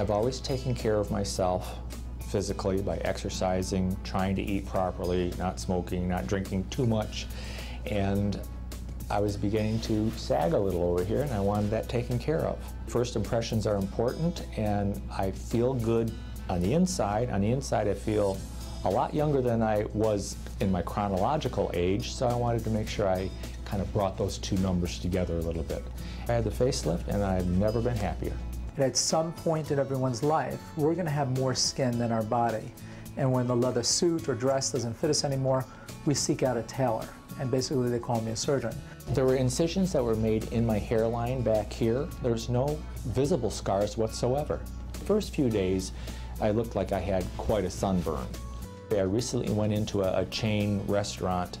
I've always taken care of myself physically by exercising, trying to eat properly, not smoking, not drinking too much. And I was beginning to sag a little over here and I wanted that taken care of. First impressions are important and I feel good on the inside. On the inside I feel a lot younger than I was in my chronological age, so I wanted to make sure I kind of brought those two numbers together a little bit. I had the facelift and I've never been happier. And at some point in everyone's life, we're going to have more skin than our body. And when the leather suit or dress doesn't fit us anymore, we seek out a tailor. And basically, they call me a surgeon. There were incisions that were made in my hairline back here. There's no visible scars whatsoever. The first few days, I looked like I had quite a sunburn. I recently went into a, a chain restaurant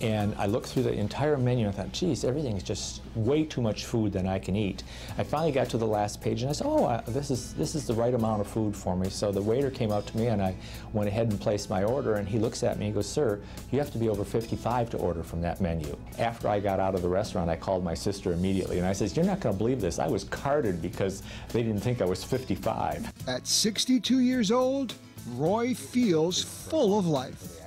and I looked through the entire menu and I thought, geez, everything's just way too much food than I can eat. I finally got to the last page and I said, oh, uh, this, is, this is the right amount of food for me. So the waiter came up to me and I went ahead and placed my order and he looks at me and goes, sir, you have to be over 55 to order from that menu. After I got out of the restaurant, I called my sister immediately and I said, you're not going to believe this. I was carded because they didn't think I was 55. At 62 years old, Roy feels full of life.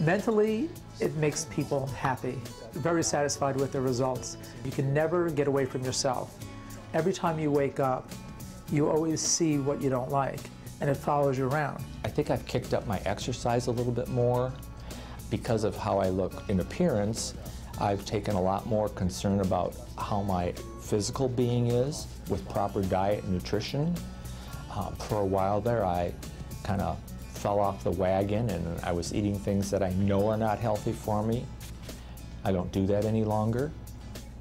Mentally, it makes people happy, very satisfied with the results. You can never get away from yourself. Every time you wake up, you always see what you don't like, and it follows you around. I think I've kicked up my exercise a little bit more because of how I look in appearance. I've taken a lot more concern about how my physical being is with proper diet and nutrition. Uh, for a while there, I kind of fell off the wagon and I was eating things that I know are not healthy for me. I don't do that any longer.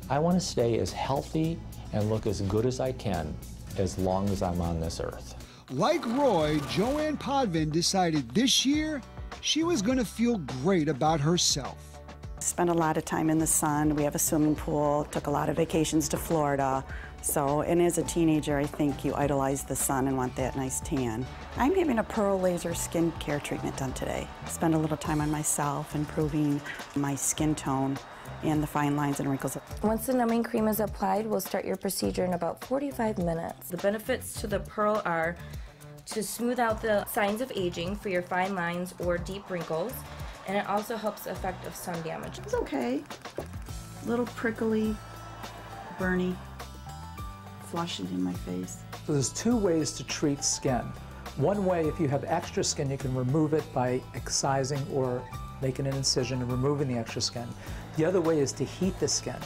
I want to stay as healthy and look as good as I can as long as I'm on this earth. Like Roy, Joanne Podvin decided this year she was going to feel great about herself. Spent a lot of time in the sun. We have a swimming pool, took a lot of vacations to Florida. So, and as a teenager, I think you idolize the sun and want that nice tan. I'm having a pearl laser skin care treatment done today. Spend a little time on myself, improving my skin tone and the fine lines and wrinkles. Once the numbing cream is applied, we'll start your procedure in about 45 minutes. The benefits to the pearl are to smooth out the signs of aging for your fine lines or deep wrinkles, and it also helps the effect of sun damage. It's okay. A little prickly, burny flushing in my face. So there's two ways to treat skin. One way, if you have extra skin, you can remove it by excising or making an incision and removing the extra skin. The other way is to heat the skin.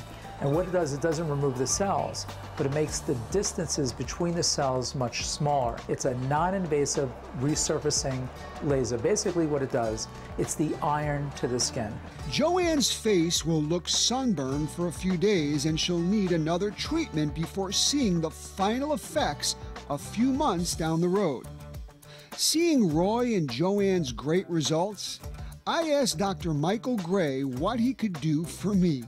And what it does, it doesn't remove the cells, but it makes the distances between the cells much smaller. It's a non-invasive resurfacing laser. Basically what it does, it's the iron to the skin. Joanne's face will look sunburned for a few days and she'll need another treatment before seeing the final effects a few months down the road. Seeing Roy and Joanne's great results, I asked Dr. Michael Gray what he could do for me.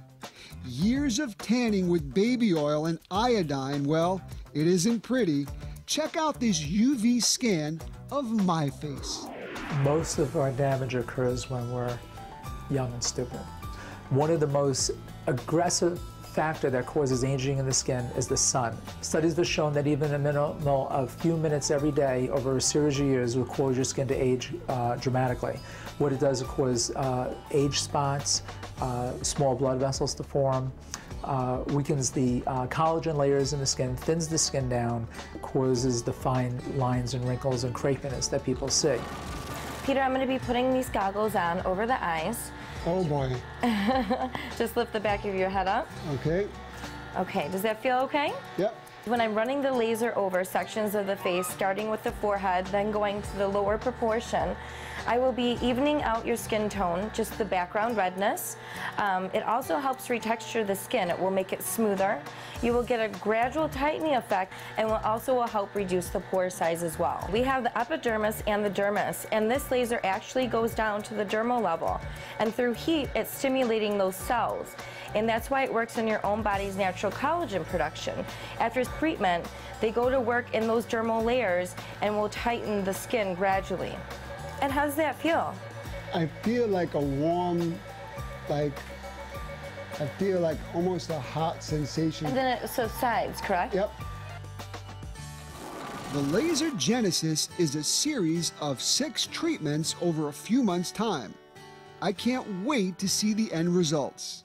Years of tanning with baby oil and iodine, well, it isn't pretty. Check out this UV scan of my face. Most of our damage occurs when we're young and stupid. One of the most aggressive factor that causes aging in the skin is the sun. Studies have shown that even a minimal of few minutes every day over a series of years will cause your skin to age uh, dramatically. What it does is cause uh, age spots, uh, small blood vessels to form, uh, weakens the uh, collagen layers in the skin, thins the skin down, causes the fine lines and wrinkles and crepiness that people see. Peter, I'm going to be putting these goggles on over the eyes. Oh boy. Just lift the back of your head up. Okay. Okay, does that feel okay? Yep. When I'm running the laser over sections of the face, starting with the forehead, then going to the lower proportion, I will be evening out your skin tone, just the background redness. Um, it also helps retexture the skin. It will make it smoother. You will get a gradual tightening effect and will also will help reduce the pore size as well. We have the epidermis and the dermis, and this laser actually goes down to the dermal level. And through heat, it's stimulating those cells. And that's why it works in your own body's natural collagen production. After treatment, they go to work in those dermal layers and will tighten the skin gradually. And how does that feel? I feel like a warm, like, I feel like almost a hot sensation. And then it subsides, correct? Yep. The Laser Genesis is a series of six treatments over a few months' time. I can't wait to see the end results.